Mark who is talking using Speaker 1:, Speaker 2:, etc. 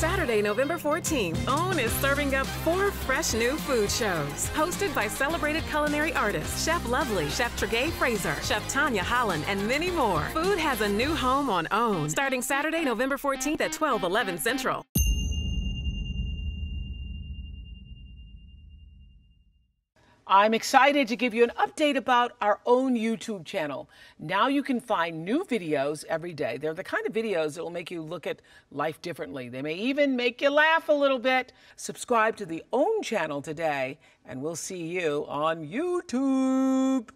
Speaker 1: Saturday, November 14th, OWN is serving up four fresh new food shows hosted by celebrated culinary artists Chef Lovely, Chef Tregaye Fraser, Chef Tanya Holland, and many more. Food has a new home on OWN starting Saturday, November 14th at 12, 11 Central.
Speaker 2: I'm excited to give you an update about our own YouTube channel. Now you can find new videos every day. They're the kind of videos that will make you look at life differently. They may even make you laugh a little bit. Subscribe to the OWN channel today, and we'll see you on YouTube.